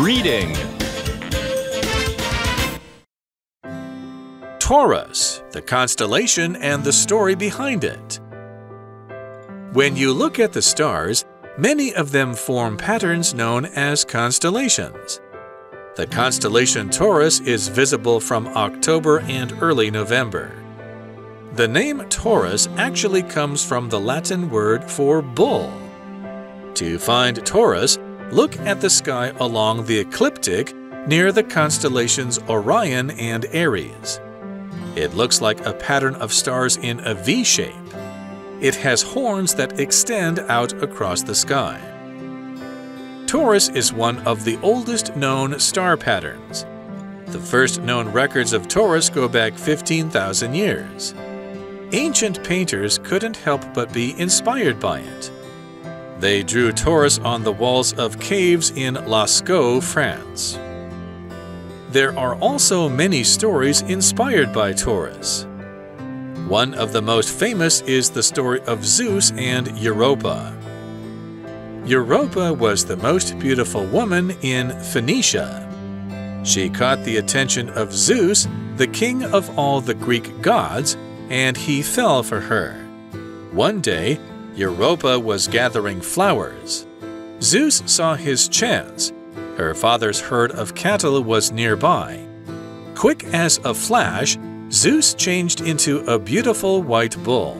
Reading Taurus, the constellation and the story behind it. When you look at the stars, many of them form patterns known as constellations. The constellation Taurus is visible from October and early November. The name Taurus actually comes from the Latin word for bull. To find Taurus, look at the sky along the ecliptic near the constellations Orion and Aries. It looks like a pattern of stars in a V shape. It has horns that extend out across the sky. Taurus is one of the oldest known star patterns. The first known records of Taurus go back 15,000 years. Ancient painters couldn't help but be inspired by it. They drew Taurus on the walls of caves in Lascaux, France. There are also many stories inspired by Taurus. One of the most famous is the story of Zeus and Europa. Europa was the most beautiful woman in Phoenicia. She caught the attention of Zeus, the king of all the Greek gods, and he fell for her. One day, Europa was gathering flowers. Zeus saw his chance. Her father's herd of cattle was nearby. Quick as a flash, Zeus changed into a beautiful white bull.